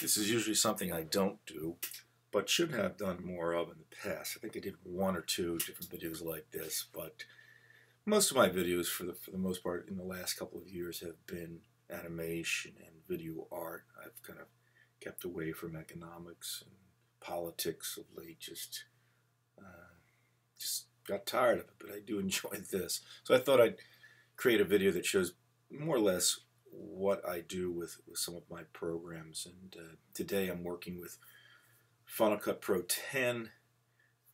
This is usually something I don't do, but should have done more of in the past. I think I did one or two different videos like this, but most of my videos, for the, for the most part, in the last couple of years have been animation and video art. I've kind of kept away from economics and politics of late, just, uh, just got tired of it, but I do enjoy this. So I thought I'd create a video that shows more or less what I do with, with some of my programs. And uh, today I'm working with Final Cut Pro 10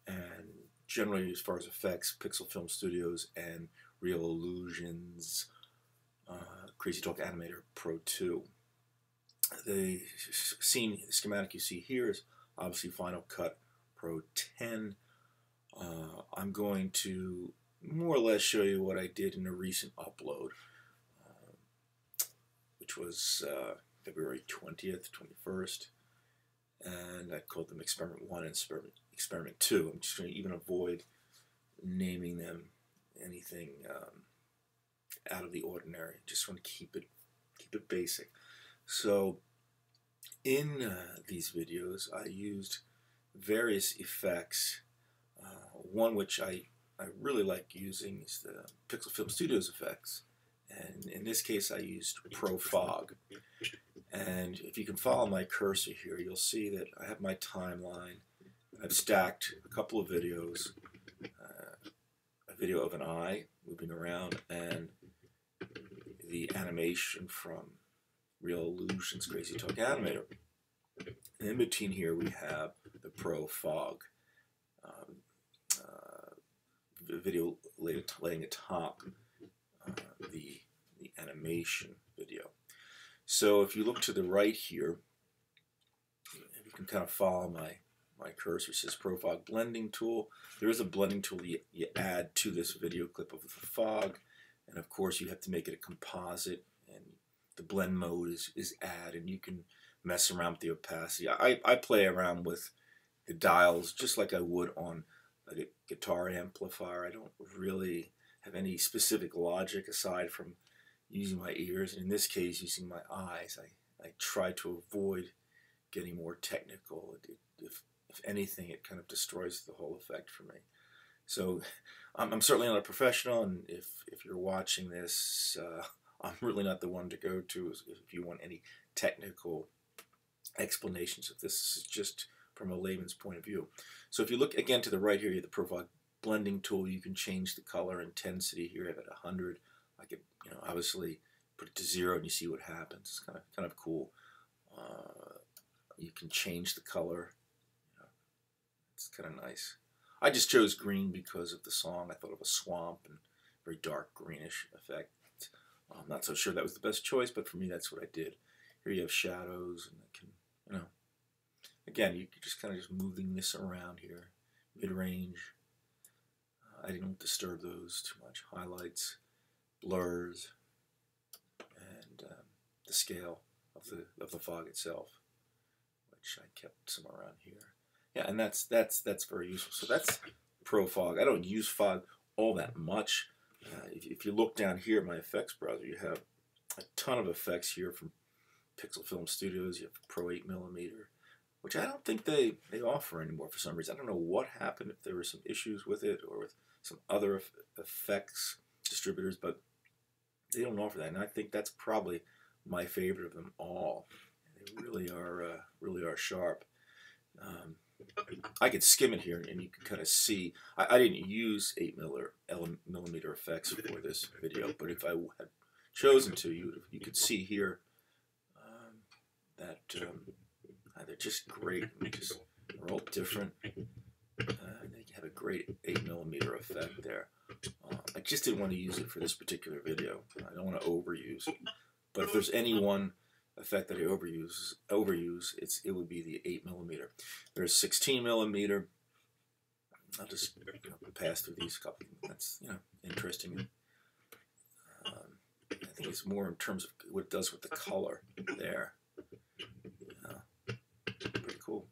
and generally as far as effects, Pixel Film Studios and Reallusion's uh, Crazy Talk Animator Pro 2. The scene schematic you see here is obviously Final Cut Pro 10. Uh, I'm going to more or less show you what I did in a recent upload which was uh, February 20th, 21st. And I called them Experiment 1 and Experiment, Experiment 2. I'm just going to even avoid naming them anything um, out of the ordinary. Just want to keep it keep it basic. So in uh, these videos, I used various effects. Uh, one which I, I really like using is the Pixel Film Studios effects and in this case I used Pro Fog. And if you can follow my cursor here, you'll see that I have my timeline. I've stacked a couple of videos, uh, a video of an eye moving around, and the animation from Reallusion's Crazy Talk Animator. And in between here we have the Pro Fog um, uh, video laying atop uh, the animation video. So if you look to the right here, you can kind of follow my, my cursor. It says Pro Fog Blending Tool. There is a blending tool you, you add to this video clip of the fog. And of course you have to make it a composite and the blend mode is, is add and you can mess around with the opacity. I, I play around with the dials just like I would on a guitar amplifier. I don't really have any specific logic aside from using my ears, and in this case, using my eyes. I, I try to avoid getting more technical. It, if, if anything, it kind of destroys the whole effect for me. So I'm, I'm certainly not a professional, and if, if you're watching this, uh, I'm really not the one to go to if you want any technical explanations of this. This is just from a layman's point of view. So if you look again to the right here, you have the Pro blending tool. You can change the color intensity here. I have it 100. I could, you know, obviously put it to zero and you see what happens. It's kind of kind of cool. Uh, you can change the color. You know, it's kind of nice. I just chose green because of the song. I thought of a swamp and very dark greenish effect. I'm not so sure that was the best choice, but for me, that's what I did. Here you have shadows, and I can, you know, again, you just kind of just moving this around here, mid-range. Uh, I didn't disturb those too much. Highlights blurs, and um, the scale of the of the fog itself, which I kept some around here. Yeah, and that's that's that's very useful. So that's Pro Fog. I don't use fog all that much. Uh, if, if you look down here at my effects browser, you have a ton of effects here from Pixel Film Studios. You have Pro 8 millimeter, which I don't think they, they offer anymore for some reason. I don't know what happened, if there were some issues with it or with some other effects distributors, but they don't offer that, and I think that's probably my favorite of them all. They really are uh, really are sharp. Um, I could skim it here, and you can kind of see. I, I didn't use eight millimeter effects for this video, but if I had chosen to, you you could see here um, that um, they're just great. They're, just, they're all different. Uh, they have a great eight millimeter effect there. Uh, I just didn't want to use it for this particular video. I don't want to overuse. But if there's any one effect that I overuse, overuse, it's it would be the 8 millimeter. There's 16 millimeter. I'll just you know, pass through these couple. That's you know interesting. Um, I think it's more in terms of what it does with the color there. pretty cool.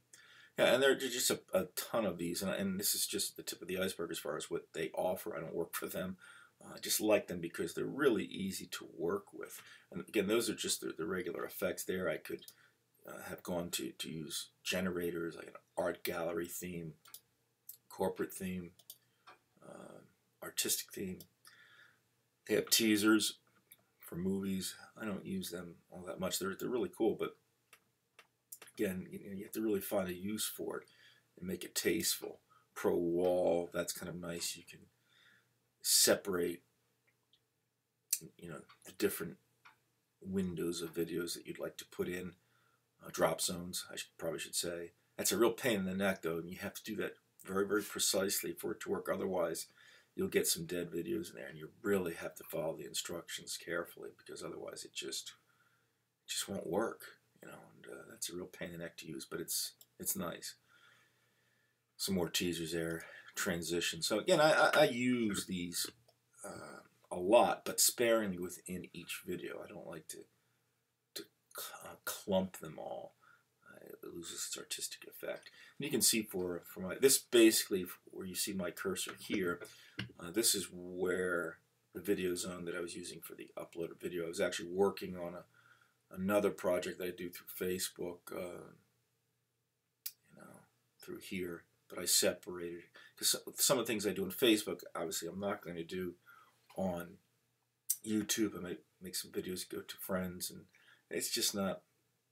Yeah, and there are just a, a ton of these, and, and, this is just the tip of the iceberg as far as what they offer. I don't work for them. Uh, I just like them because they're really easy to work with. And again, those are just the, the regular effects there. I could uh, have gone to, to use generators like an art gallery theme, corporate theme, uh, artistic theme. They have teasers for movies. I don't use them all that much. They're, they're really cool, but again, you, know, you have to really find a use for it and make it tasteful. Pro wall, that's kind of nice. You can separate, you know, the different windows of videos that you'd like to put in, uh, drop zones, I should, probably should say. That's a real pain in the neck, though, and you have to do that very, very precisely for it to work. Otherwise, you'll get some dead videos in there, and you really have to follow the instructions carefully because otherwise, it just it just won't work. You know, and uh, that's a real pain in the neck to use, but it's it's nice. Some more teasers there, transition. So again, I, I, I use these uh, a lot, but sparingly within each video. I don't like to to uh, clump them all. it loses its artistic effect. And you can see for for my this basically where you see my cursor here. Uh, this is where the video zone that I was using for the uploaded video. I was actually working on a another project I do through Facebook. Uh, you know, through here, but I separated because some of the things I do on Facebook, obviously, I'm not going to do on YouTube. I might make some videos go to friends, and it's just not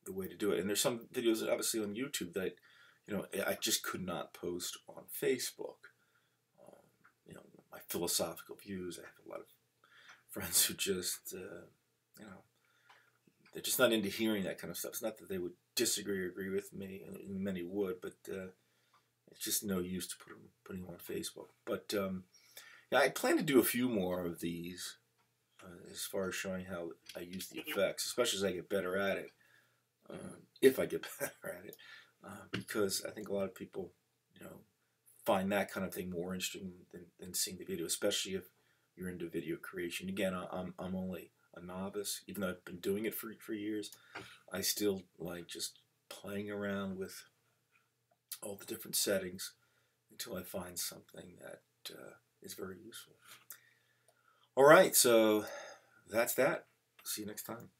the way to do it. And there's some videos that obviously on YouTube that you know I just could not post on Facebook. Um, you know my philosophical views. I have a lot of friends who just uh, you know they're just not into hearing that kind of stuff. It's not that they would disagree or agree with me, and many would, but uh, it's just no use to put them, putting them on Facebook. But um, yeah, I plan to do a few more of these uh, as far as showing how I use the effects, especially as I get better at it. Um, if I get better at it, uh, because I think a lot of people, you know, find that kind of thing more interesting than, than seeing the video, especially if you're into video creation. Again, I'm I'm only a novice, even though I've been doing it for for years. I still like just playing around with all the different settings until I find something that uh, is very useful. All right, so that's that. See you next time.